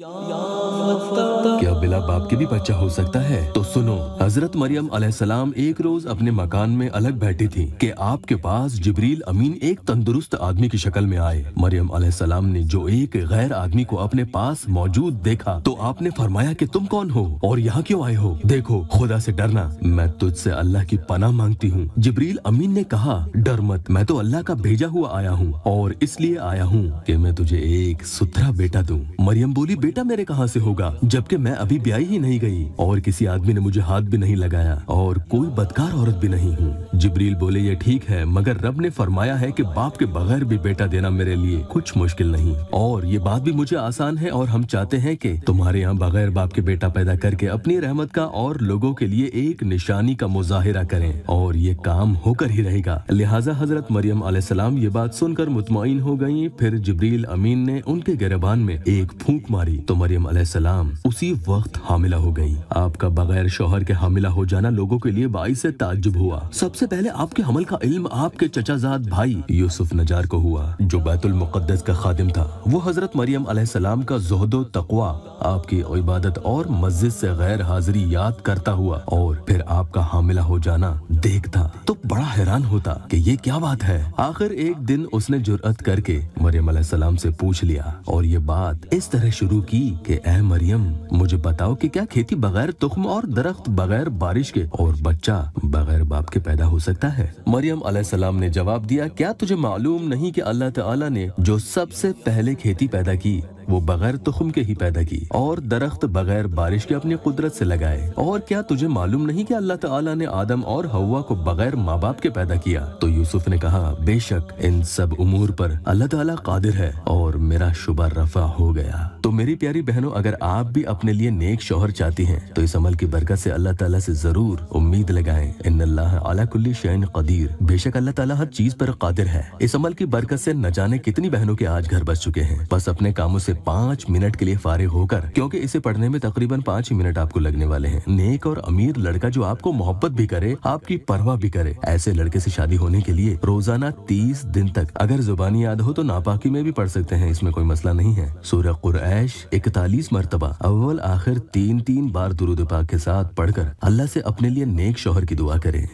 क्या बिला बाप के भी बच्चा हो सकता है? तो सुनो, हज़रत मरियम सलाम एक रोज अपने मकान में अलग बैठी थी कि आपके पास जिब्रील अमीन एक तंदुरुस्त आदमी की शक्ल में आए। मरियम सलाम ने जो एक गैर आदमी को अपने पास मौजूद देखा तो आपने फरमाया कि तुम कौन हो और यहाँ क्यों आए हो? देखो, खुदा से डरना। मैं तुझसे अल्लाह की पनाह मांगती हूँ। जिब्रील अमीन ने कहा, डर मत, मैं तो अल्लाह का भेजा हुआ आया हूँ और इसलिए आया हूँ की मैं तुझे एक सुथरा बेटा दूँ। मरियम बोली बेटा मेरे कहाँ से होगा? जबकि मैं अभी ब्याई ही नहीं गई और किसी आदमी ने मुझे हाथ भी नहीं लगाया और कोई बदकार औरत भी नहीं हूँ। जिब्रील बोले ये ठीक है, मगर रब ने फरमाया है कि बाप के बगैर भी बेटा देना मेरे लिए कुछ मुश्किल नहीं। और ये बात भी मुझे आसान है और हम चाहते हैं कि तुम्हारे यहाँ बगैर बाप के बेटा पैदा करके अपनी रहमत का और लोगों के लिए एक निशानी का मुजाहिरा करें और ये काम होकर ही रहेगा। लिहाजा हज़रत मरियम सलाम ये बात सुनकर मुतमिन हो गई फिर जबरील अमीन ने उनके गिरबान में एक फूक मारी तो मरियम सलाम उसी वक्त हामिला हो गई। आपका बगैर शोहर के हामिला हो जाना लोगों के लिए बाईस ताजुब हुआ। सबसे पहले आपके हमल का इल्म आपके चचाजाद भाई यूसुफ नजार को हुआ, जो बैतुल मुकद्दस का खादिम था। वो हज़रत मरियम सलाम का जोहदो तकवा आपकी इबादत और मस्जिद से गैर हाजिरी याद करता हुआ और फिर आपका हामिला हो जाना देखता तो बड़ा हैरान होता कि ये क्या बात है। आखिर एक दिन उसने जुर्अत करके मरियम सलाम से पूछ लिया और ये बात इस तरह शुरू की कि, ए मरियम, मुझे बताओ कि क्या खेती बगैर तुख्म और दरख्त, बगैर बारिश के और बच्चा बगैर बाप के पैदा हो सकता है? मरियम सलाम ने जवाब दिया, क्या तुझे मालूम नहीं कि अल्लाह ताला ने जो सबसे पहले खेती पैदा की वो बगैर तुखम के ही पैदा की और दरख्त बगैर बारिश के अपनी कुदरत से लगाए। और क्या तुझे मालूम नहीं कि अल्लाह ताला ने आदम और हवा को बगैर माँ बाप के पैदा किया? तो यूसुफ ने कहा, बेशक इन सब उमूर पर अल्लाह ताला कादिर है और मेरा शुबा रफा हो गया। तो मेरी प्यारी बहनों, अगर आप भी अपने लिए नेक शोहर चाहती हैं तो इस अमल की बरकत से अल्लाह ताला से ज़रूर उम्मीद लगाएँ। इन अल्लाह अला कुल्ली शैन कदीर। बेशक अल्लाह ताला हर चीज़ पर कादिर है। इस अमल की बरकत से न जाने कितनी बहनों के आज घर बच चुके हैं। बस अपने कामों से पाँच मिनट के लिए फारिग होकर, क्योंकि इसे पढ़ने में तकरीबन पाँच ही मिनट आपको लगने वाले हैं। नेक और अमीर लड़का जो आपको मोहब्बत भी करे, आपकी परवाह भी करे। ऐसे लड़के से शादी होने के लिए रोज़ाना तीस दिन तक, अगर जुबानी याद हो तो नापाकी में भी पढ़ सकते हैं, इसमें कोई मसला नहीं है। सूर्य कुरैश, इकतालीस मरतबा। अव्वल, आखिर तीन तीन बार दुरुद पाक के साथ पढ़कर, अल्लाह से अपने लिए नेक शोहर की दुआ करें।